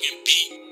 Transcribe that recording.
硬币